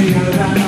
llegará.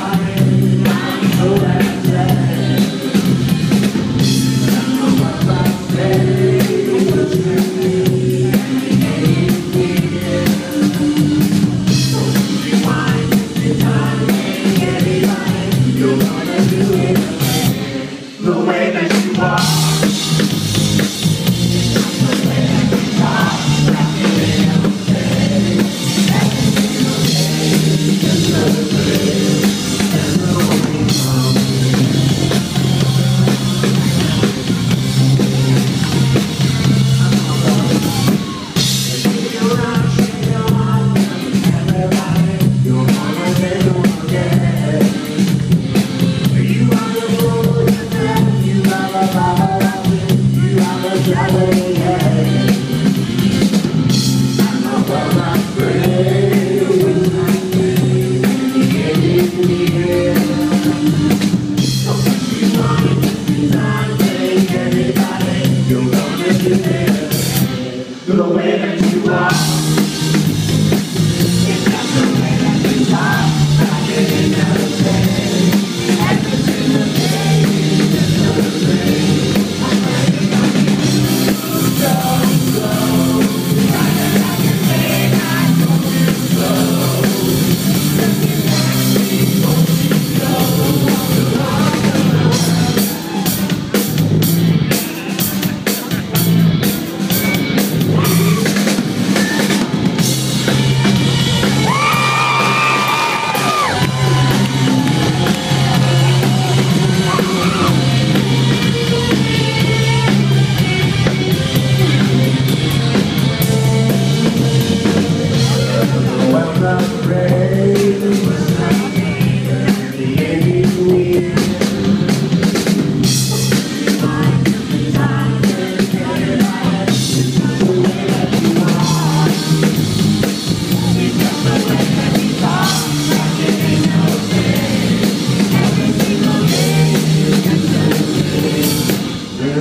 She's not fake, everybody. You're gonna get there.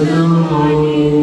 الغريب